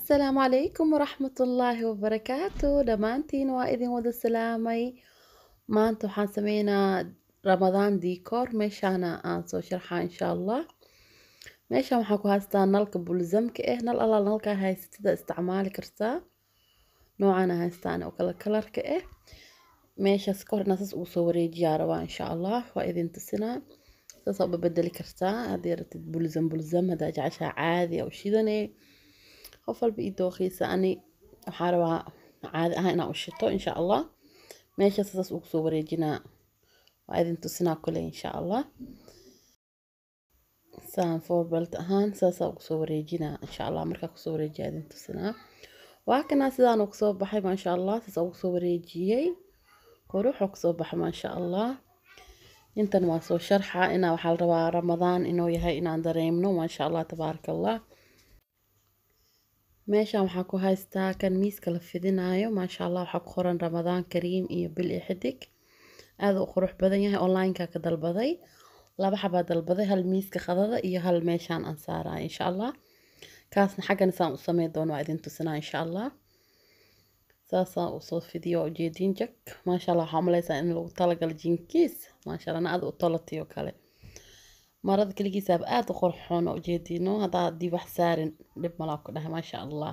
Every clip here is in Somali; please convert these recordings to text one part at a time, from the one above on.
Assalaamu calaykum waraxmatullaahi wabarakaatu dhammaantiin waa idin wada salaamay. Maanta waxaan sameynaa ramadaan diikoor meeshaana aan soo sharxaa insha allah. Meeshaan waxaan ku haystaa nalka bulzamka eh. Nal allaal nalkaa haysatida isticmaali kartaa noocaan aan haystaan oo kala kalarka eh. Meeshaas ka hor inaan saas ugu soo wareejiyaa rabaa insha allah. Waa idin tusinaa saasaa uba bedeli kartaa. Haddii rabtid bulzam bulzam qof walba ii dooqiisa. Ani waxaa rabaa caadi ahaan inaan u shito insha allah meeshaas saas ugu wareejinaa waa idin tusinaa kule insha allah saan forbelt ahaan saasaa ugu wareejinaa insha allah markaa ku soo wareejiyaa idin tusinaa waa kanaa sidaan ugu soo baxay maasha allah saasaa ugu wareejiyey. Quruxoo ku soo baxay maasha allah intan waa soo sharxa. Inaa waxaa la rabaa ramadaan inuu yahay inaan dareemno maasha allah tabaaraka allah meeshaan waxaa ku haystaa kan miiska la fidinaayo. Maasha allah waxaa ku qoran ramadaan kariim iyo bil iyo xidig. Aada u qurux badan yahay onlineka ka dalbaday. Laba xabaa dalbaday hal miiska qadada iyo hal meeshaan aan saaraayo insha allah. Kaasna xaggan saan u sameyn doono waa idin tusinaa insha allah. Saasaa u soo fidiyo ujeediin jag maasha allah waxaa umaleysaa in lagu talagalo jinkiis. Maasha allah na aada u tolatiyo kale marada keligiisaaba aada u qurxoon oo ujeediino haddaa haddii wax saarin dhib malaa ku dhahay maasha allah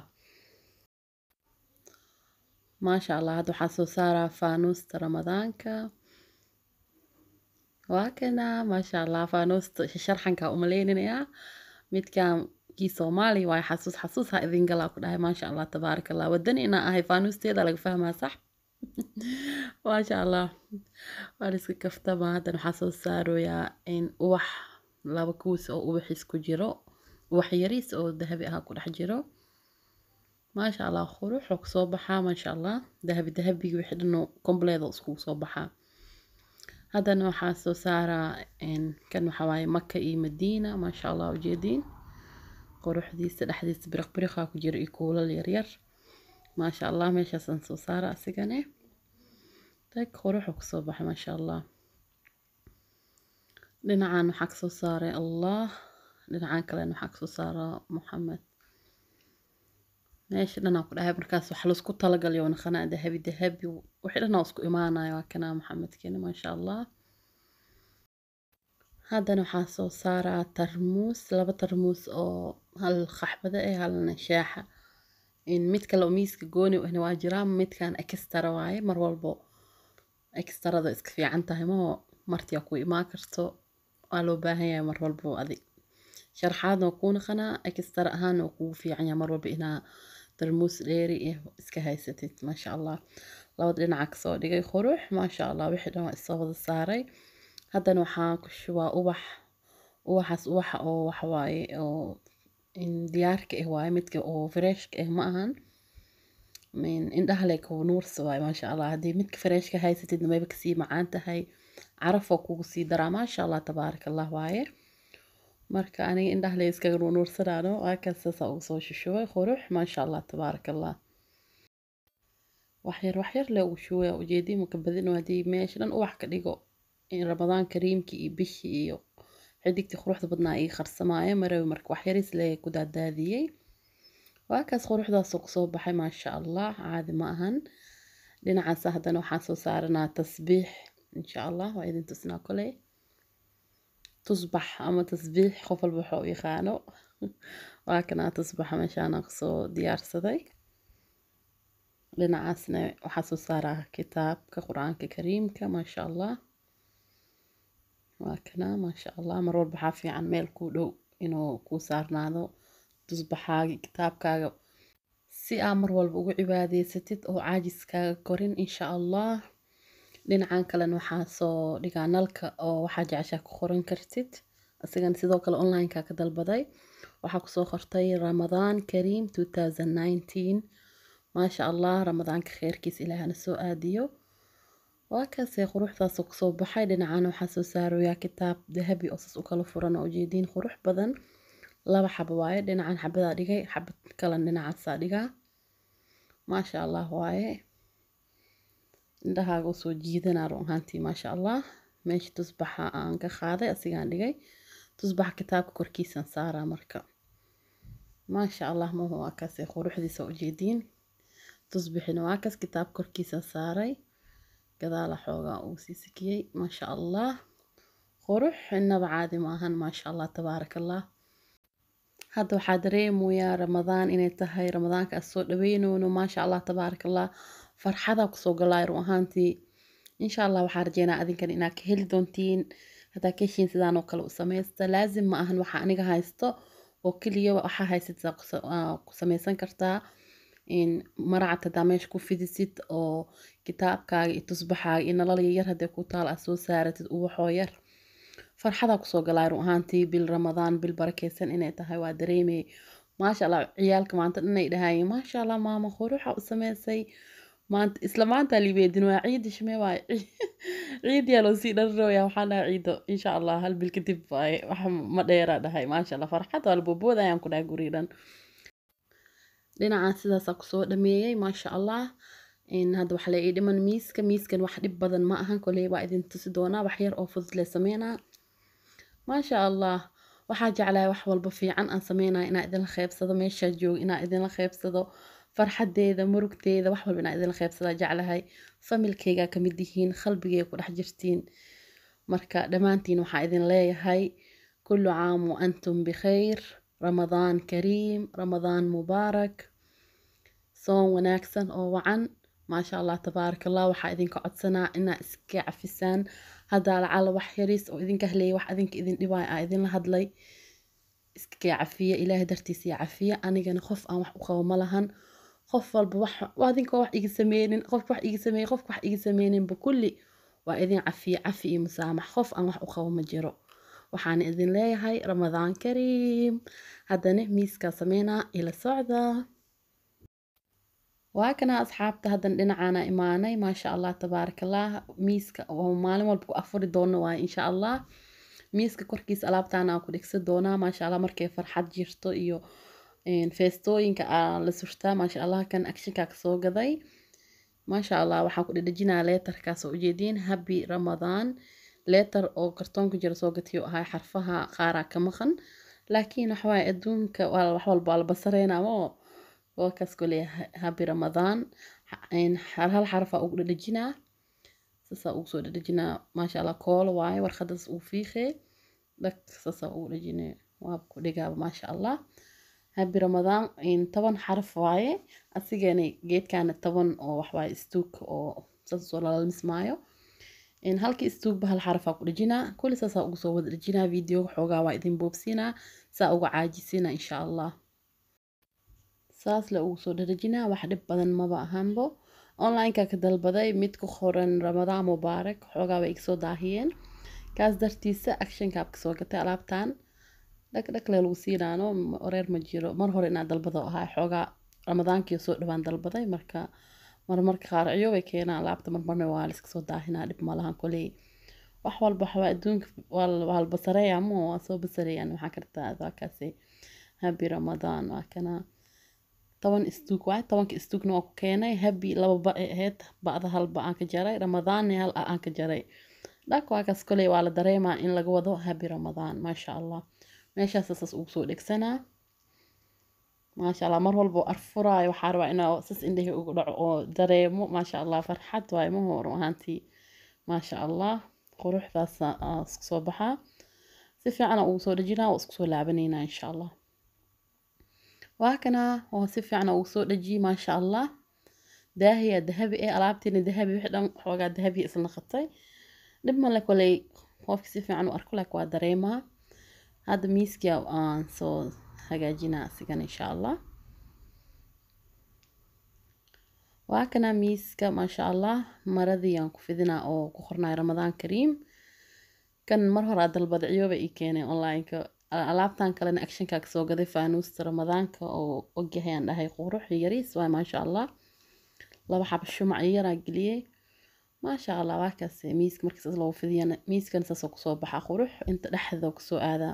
maasha allah hadda waxaa soo saaraa faanuusta ramadaanka. Waa kana maasha allah faanuusta sharxankaa umaleynayaa midkan kii soomaali waayo xasuus xasuus ha idin ku dhahay maasha allah tabaaraka allah wadani inaa ahay faanuusteeda laga fahmaa sax? Maasha allah waan iska kaftama. Haddan waxaa soo saaroyaa in ubax laba kuus oo ubaxiis ku jiro ubax yariis oo dahabi ah ku dhex jiro. Maasha allah qurux oo ku soo baxaa maasha allah dahabi dahabigi wixii dhan kompleed oo iskugu soo baxaa haddana waxaa soo saaraa kan waxaa waaye maka iyo madiina maasha allah ujeediin quruxdiisa dhexdiisa biriq biriqaa ku jira iyo kuulal yaryar maasha allah meeshaasaan soo saara asigane. Tag quruxoo ku soo baxay maasha allah dhinacan waxaa ka soo saaray allah. Dhinacan kalena waxaa ka soo saaraa muxamed meesha dhanaa ku dhahay markaas wax la isku talagalyo naqanaa dahabi dahabi wixii dhanaa isku imaanayo waa kanaa maxamedkeena maasha allah. Haddana waxaa soo saaraa tarmuus laba tarmuus oo hal qaxbada eh halna shaaxa mid kale oo miiska gooni ahna waa jiraa midkan extra waaye mar walbo extrada iska fiican tahay maho martiyaa ku imaan karto waa loo baahan yahay mar walbo adi sharxaadna waa kuu naqanaa extra ahaan waa kugu fiican yahay mar walba inaa tarmuus dheeri eh iska haysatid maasha allah. Labada dhinaca ka soo dhigay qurux maasha allah wixii dhan waa isoo wada saaray. Haddana waxaa ku shubaa ubax ubaxaas ubaxa oo waxawaaye oo diyaarka ah waaye midka oo freshka ah ma ahan. Indhaha le kuu nuursa waaye maasha allah. Haddii midka freshka haysatidna mayba ka sii macaan tahay carafoo kugu sii daraa maasha allah tabaaraka allah waaye. Marka aniga indhaha le iskaga nuursanaano waakaas saasaa ugu soo shushubay qurux maasha allah tabaaraka waxyar waxyar le ugu shubaya ujeedii maka badino haddii meesha dhan ubax ka dhigo ramadaan kariimkii iyo bishii iyo xidigtii quruxda badnaa ii qarsamaayo marawi marka waxyariis le ku daadaadiyey waakaas quruxdaasoo ku soo baxay maasha allah caadi ma ahan. Dhinacaas haddana waxaan soo saaranaa tasbiix insha allah waa idin tusnaa koley tusbax ama tasbiix qof walba waxuu yaqaano waa kanaa tusbaxa meeshaana ku soo diyaarsaday dhinacaasna waxaa soo saaraa kitaabka qur'aanka kariimka maasha allah waa kanaa maasha allah mar walba waxaa fiican meel kuu dhow inuu kuu saarnaado tusbaxaaga kitaabkaaga si aa mar walba ugu cibaadeysatid oo caajiskaaga korin insha allah dhinacan kalena waxaa soo dhigaa nalka oo waxaa jeceshaa ku qoran kartid. Isagan sidoo kale onlineka ka dalbaday. Waxaa ku soo qortay ramadaan kariim maasha allah ramadaanka kheyrkiisa ilaahana soo aadiyo. Waa kaasee quruxdaasoo ku soo baxay. Dhinacana waxaa soo saaroyaa kitaab dahabi oo saas u kala furan oo ujeediin qurux badan. Laba xabo waaye dhinacan xabadaa dhigay xabad kalan dhinacaasaa dhigaa. Maasha allah waaye indhahaaga u soo jiidanaa run ahaantii maasha allah. Meesha tusbaxa aan ka qaaday asigaan dhigay. Tusbaxa kitaabka korkiisaan saaraa marka. Maasha allah mahu waa quruxdiisa ujeediin tusbixina waa kaas kitaab korkiisa saaray. Gadaala xoogaa uu sii sikiyey maasha allah. Qurux inaba caadi maahan maasha allah tabaaraka hadda waxaa dareemayaa ramadaan inay tahay ramadaanka as soo dhaweynoono maasha allah tabaaraka allah farxadaa ku soo galaayo run ahaantii insha allah waxaa rajeynaa adinkan inaad ka heli doontiin. Haddaa ka heshiin sidaan oo kale u sameysta laazim ma ahan waxa aniga haysto oo keliya waxaa haysataa ku sameysan kartaa. Maracad hadaa meesha ku fidisid oo kitaabkaaga iyo tusbaxaaga iyo nalal yaryar haddee ku taal aad soo saaratid ubaxoo yar. Farxadaa ku soo galaa run ahaantii. Bil ramadaan bil barakeysan inay tahay waa dareemay. Maasha allah ciyaalka maanta dhanay dhahayeen. Maasha allah maama quruxa u sameysay maanta isla maanta libeedin waa ciidi shimee waay ciidiyaa loo sii dharrooya waxaan dhahay ciido. Insha allah hal bil kadib waaye wax ma dheera dhahay maasha allah farxad waa ayaan ku dhahay guri dhan dhinacaas sidaasaa ku soo dhameeyey maasha allah. Hadda waxa la ii dhiman miiska miiskan wax dhib badan ma ahan koley waa idin tusi doonaa wax yar oo fudud le sameynaa. Maasha allah waxaa jeclahay wax walba fiican aan sameynaya inaa idinla qeybsado meeshaa joogo inaa idinla qeybsado farxadeeda murugteeda wax walba inaa idinla qeybsada jeclahay. Familkeygaa ka mid yihiin qalbigeyga ku dhex jirtiin. Marka dhammaantiin waxaa idin leeyahay kullu caam wa antum bikhayr ramadaan kariim ramadaan mubaarak. Soon wanaagsan oo wacan. Maasha allah tabaaraka allah waxaa idinka codsanaa inaa iska cafisaan. Haddaa lacala wax yariis oo idinka haleeyay wax adinka idin dhibaay aa idinla hadlay. Iskakee cafiya ilaahay dartiisa iyo cafiya anigana qof aan wax u qabo ma lahan qof walba adinka wax iga sameynin qofka wax iga sameeyey qofka wax iga sameyninba kulli waa idin cafiya cafi iyo musaamax. Qof aan wax u qabo ma jiro. Waxaan idin leeyahay ramadaan kariim. Haddana miiskaa sameynaa ila socda. Waa kana asxaabta haddan dhinacaana imaanay maasha allah tabaaraka allah miiska maalin walba ku afuri doono waaye insha allah miiska korkiisa alaabtaana aan ku dhigsan doonaa maasha allah markay farxad jirto iyo feestooyinka aa la surtaa maasha allah kan akshinkaa ka soo gaday maasha allah waxaan ku dhedhejinaa leetarkaas ujeediin happy ramadaan leetar oo kartoonka jira soo gatiyo ahay xarfaha qaaraa ka maqan laakiin waxawaaye adduunka wax walba waa la basareynaa oo waa kaas happy ramadaan hal xarafaa ugu dhedhejinaa saasaa ugu soo dhedhejinaa maasha allah koolo waaye warqadaas uu fiiqee dhag saasaa ugu dhejinee waa ku dhigaaba maasha allah happy ramadaan toban xaraf waaye asigana geedkaana toban oo waxwaaye istuug oo saasoo lalalmismaayo halkii istuugba hal xarafaa ku dhejinaa kulli saasaa ugu soo wada dhejinaa videoga xoogaa waa idin boobsiinaa saa uga caajisina insha allah saas la ugu soo dhadhejinaa wax dhib badan maba ahaanbo. Onlineka ka dalbaday mid ku qoran ramadaan mubaarak xoogaa bay igasoo daahiyeen. Kaas dartiisa actionkaab ka soo gatay alaabtan dhagdhagle lagu siinaano oreer ma jiro mar hore inaa dalbado ahaa xoogaa ramadaankii soo dhawaan dalbaday marka marmarka qaar ciyo bay keenaan alaabta marmarna waa laiska soo daahinaa dhib malahan koley. Wax walba waxbaa adduunka waa waa soo basareeyaan waxaa kartaa waa kaasi. Happy ramadaan waa kana. Toban istuug waay tobanka istuugna waa ku keenay. Habi laba ba ahayd ba'da hal ba aan ka jaray. Ramadaanna hal aan ka jaray. Dhak waa kaas koley waa la dareemaa in laga wado habi ramadaan maasha allah meeshaas saas ugu soo dhegsanaa. Maasha allah mar walba arfuraayo waxaa rabaa inaa sas indhehi ugu dhaco oo dareemo. Maasha allah farxad waaye ma hor ahaantii maasha allah quruxdaas isku soo baxaa si fiican ugu soo dhejinaa waa isku soo laabanaynaa insha allah waa kana oo si fiican ugu soo dhejiyey maasha allah daahiya dahabi ee alaabtiina dahabi wixii dhan xoogaa dahabi isla qatay dhib male koley qofki si fiican u arko laakiin waa dareemaa hadda miiska aan soo hagaajinaa asigan insha allah waa kana miiska maasha allah maradii aan ku fidinaa oo ku qornay ramadaan kariim kan mar hore aa dalbada ciyooba ii keenay onlineka alaabtan kalena actionka ka soo gaday faanuusta ramadaanka oo ogyahay aan dhahay qurux yariis waay maasha allah laba xaba shumac yaraa geliyey maasha allah waa kaas miiska markaas loogu fidiyana miiskan saasoo ku soo baxa qurux inta dhexda ku soo aadaa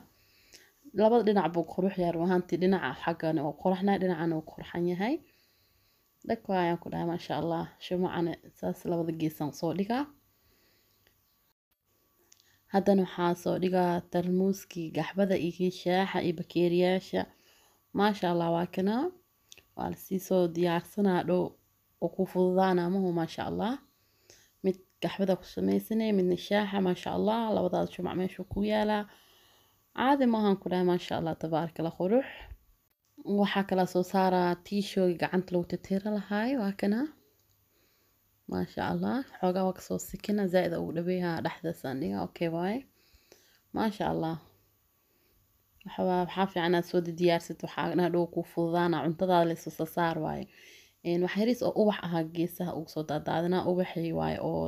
labada dhinac buu qurux yahay ahaantii dhinaca xaggana waa qurxnaa dhinacana waa qurxan yahay. Dhagka ayaan ku dhahay maasha allah shumacana saas labada geesan soo dhigaa. Haddana waxaa soo dhigaa tarmuuskii gaxbada iyo shaaxa iyo bakeeriyaasha maasha allah waa kanaa waa la sii soo diyaarsanaa dhow oo ku fududaana mahu maasha allah mid gaxbada ku sameysanay midna shaaxa maasha allah labadaas shumac meeshuu ku yaalaa caadi maahan ku dhahay maasha allah tabaaraka la qurux waxaa kala soo saaraa tiishoogi gacanta lagu titira lahaay waa kanaa maasha allah xoogaa waa ka soo sikina zaa-id ugu dhabeeyaa dhexdaas aan dhiga okay waaye maasha allah waxaa fiican aad soo diyaarsid waxaa dhow ku fududaana cuntadaada la soo saar waaye wax yariis oo ubax ahaa geesaha ugu soo daadaadinaa ubaxii waaye oo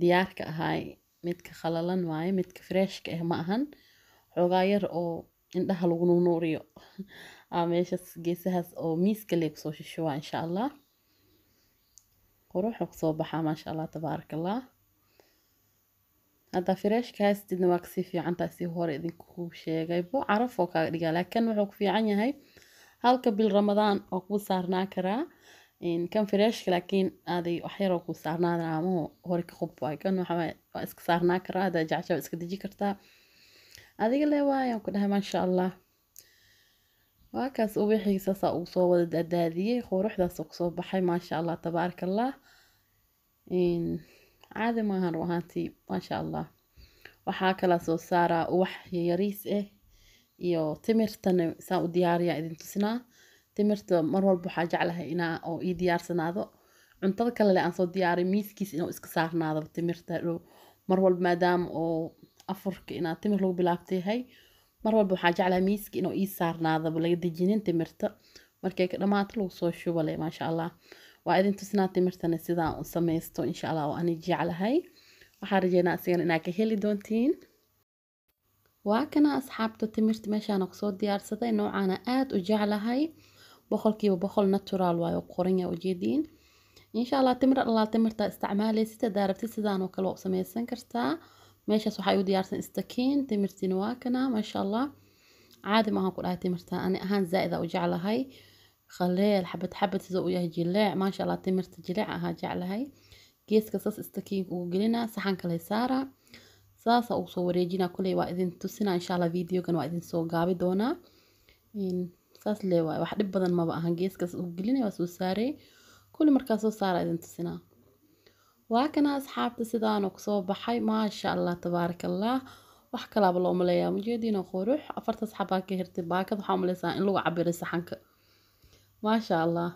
diyaarka ahaay midka khalalan waaye midka freshka ah ma ahan xoogaa yar oo indhaha lagu nuuriyo meeshas geesahaas oo miiska lee ku soo shishuwaa insha allah. Quruxu ku soo baxaa maasha allah tabaaraka allah freshka haystidna waa ka sii fiicantaa si hore idinku sheegaybo caraf oo kaaga dhigaa laakiin wuxuu ku fiican yahay halka bil ramadaan oo kuu saarnaa karaa. Kan freshka laakiin aaday waxyaroo kuu saarnaadana amahu hore ka qub waay kan waa iska saarnaa karaa haddaa jacjaba iska deji kartaa adiga le waayaan ku dhahay maasha allah waa kaas ubaxii saasaa ugu soo wada daadaadiyey quruxdaasoo ku soo baxay maasha allah tabaaraka allah caadi maahan ahaantii maasha allah waxaa kala soo saaraa ubax yariis ah iyo timirtana saan u diyaariyaa idin tusinaa timirta mar walba waxaa jeclahay inaa oo ii diyaarsanaado. Cuntada kale le aan soo diyaaray miiskiis inuu iska saarnaado timirta dhow mar walba maadaama oo afurka inaa timir lagu bilaabta yahay mar walba waxaa jeclahay miiska inuu ii saarnaadaba laga dejinin timirta. Markay ka dhamaato lagu soo shubale maasha allah waa idin tusinaa timirtana sidaan u samaysto insha allah oo ani jeclahay. Waxaa rajeynaa asigana inaa ka heli doontiin. Waa kana asxaabta timirta meeshaana ku soo diyaarsaday noocaana aada u jeclahay. Boqolkiiba boqol natural waayo qoran ujeediin insha timir allaa timirtaa isticmaalaysid hadaa rabtid kale waa u samaysan kartaa meeshaas waxaa igu diyaarsan. Istakiin timirtiina waa kana maasha allah caadi maahan ku dhahay timirta. Ani ahaan zaa-ida u jeclahay. Khaleel xabad xabad sida uu yahay jileec. Maasha allah timirta jileec ahaa jeclahay. Geeska saas istakiinka ugu gelinaa saxan kale saaraa saasa ugu soo wareejinaa kuley waa idin tusinaa insha allah videogan waa idin soo gaabi doonaa. Saas lee waay wax dhib badan maba ahan. Geeskaas ugu gelinay waa soo saarey kulli markaa soo saara idin tusinaa waa kana asxaabta sidaanu ku soo baxay maasha allah tabaaraka allah wax kalaaba loo maleeyaa. Mujeediina qurux. Afartas xabaa ka hirtay baakad. Waxaa umaleysaa in lagu cabiray saxanka. Maasha allah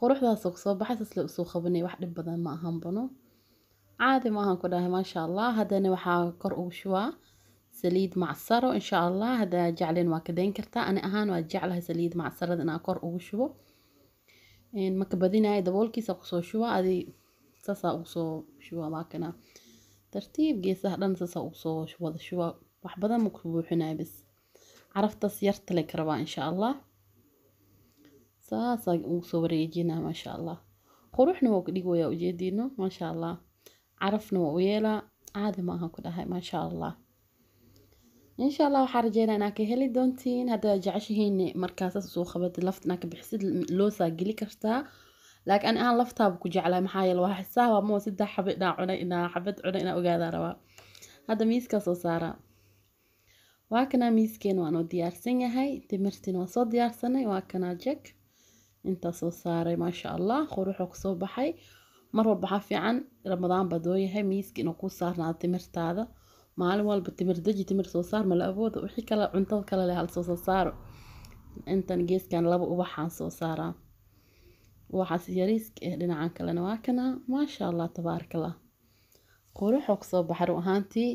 quruxdaasoo ku soo baxay sasle u soo qabanay wax dhib badan ma ahan bano caadi ma ahan ku dhahay maasha allah haddana waxaa kor ugu shubaa saliid macsaro insha allah haddaa jecleen waa ka dayn kartaa. Ani ahaan waa jeclahay saliid macsarada inaa kor ugu shubo. Maka daboolkiisa ku soo shuba adi saasaa ugu soo shuba baakana tartiib geesaha dhan saasaa ugu soo wada shuba. Wax badan ma ku buuxinayo bis caraftaas yartale ka rabaa insha allah saasaa ugu soo wareejinaa maasha allah quruxna waa ku dhigoyaa ujeediino maasha allah carafna waa u caadi ma ahan ku dhahay maasha allah insha allah waxaa rajeynaa inaa ka heli doontiin. Haddaa jeceshihiin markaasaas soo qabada lafta ka bixisid loosaa geli kartaa laakiin ani aan laftaaba ku jeclaa maxaa yeele waa xisaaba moo saddex xabad inaa cunay inaa xabad cunay inaa ogaadaa rabaa hadda miiskaa soo saaraa waa kanaa miiskeena waa noo diyaarsan yahay timirtiina waa soo diyaarsanay waa kanaa jeg intaa soo saaray maasha allah quruxuu ku soo baxay. Mar walba waxaa fiican ramadaan baa doo yahay miiska inuu ku saarnaado timirtaada. Maalin walba timir deji timir soo saar mala awooda wixii kale cuntada kale leh hal soo soo saaro. Intan geeskan laba ubaxaan soo saaraa ubaxaas yariiska eh dhinacan kalena waa kana. Maasha allah tabaaraka allah quruxuu ku soo baxay run ahaantii.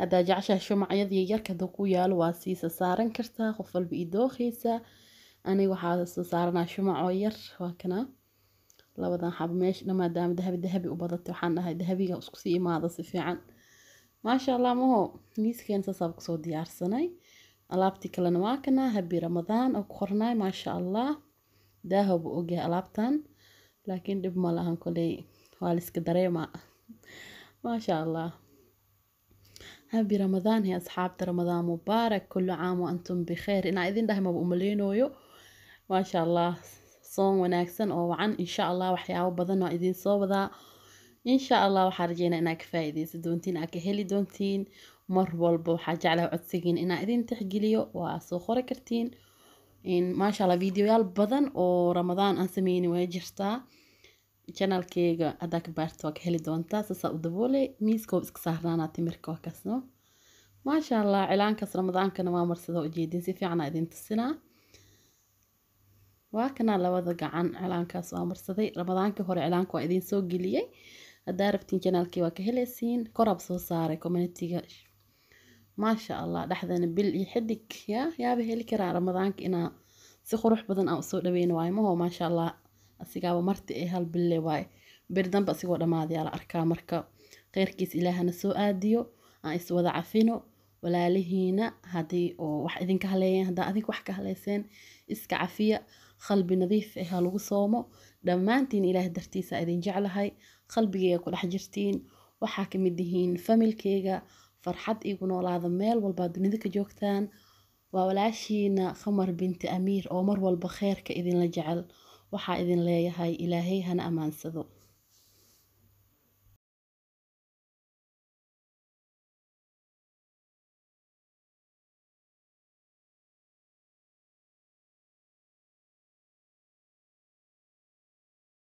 Haddaa jeceshaha shumacyada yaryarka hadduu ku yaalo waa siisa saaran kartaa. Qof walba ii dookheysa aniga waxaa soo saaranaa shumac oo yar waa kana. Labadan xabo meesha maadaama dahabi dahabi u badatay. Waxaan dhahay dahabiga isku sii imaado si fiican. Maasha allah maho miiskeen saasaaba ku soo diyaarsanay alaabtii kalena waa kana. Habi ramadaan oo ku qornaay maasha allah daahowba ogyahay alaabtan laakiin dhib ma lahan koley waa liska dareema maasha allah habi ramadaan hee asxaabta ramadaan mubaarak kullu caam wa antum inaa idin dhahay maba umaleynooyo maasha allah soon wanaagsan oo wacan insha allah waxyaabo badan waa idiin soo wadaa insha allah waxaa rajeynaa inaa ka faa'iideysa doontiin aa ka heli doontiin mar walba waxaa jeclaha codsigiin inaa idin tixgeliyo waa soo qori kartiin maasha allah videoyaal badan oo ramadaan aan sameyni way jirtaa janaalkeyga haddaa ka baarta waa ka heli doontaa saasaa u daboole miiska waa iska saarnaanaa timirka waa kasno. Maasha cilaankaas ramadaankana waa marsada ujeedin si fiicanaa idin tusinaa. Waa kanaa labada gacan cilaankaas waa marsaday. Ramadaankii hore cilaanka waa idin soo geliyey haddaa rabtiin janaalkii waa ka helaysiin koraab soo saaray communitiga maasha allah dhexdana bil iyo xidig. Ya yaaba heli karaa ramadaanka inaa si qurux badan aan u soo dhaweyna waayo maho maasha allah asigaaba marti ee hal bille waaye. Bir dambe asigoo dhammaadayaa la arkaa marka kheyrkiis ilaahana soo aadiyo aan iswada cafino walaalihiina haddii oo wax idinka haleeyeen haddaa adink wax ka haleyseen iska cafiya qalbi nadiif ah ha lagu soomo. Dhammaantiin ilaah dartiisa idin jeclahay qalbigeyga ku dhex jirtiin waxaa ka mid yihiin familkeyga farxad igu noolaada meel walbaa dunida ka joogtaan. Waa walaashiina khamar binti amiir oo mar walba kheyrka idinla jecel. Waxaa idin leeyahay ilaahay hana ammaansado